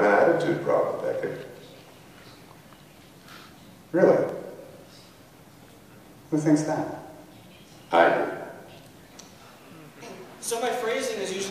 have an attitude problem, Becky. Really? Who thinks that? I do. So my phrasing is usually